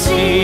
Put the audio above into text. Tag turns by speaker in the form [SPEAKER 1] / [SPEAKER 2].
[SPEAKER 1] see.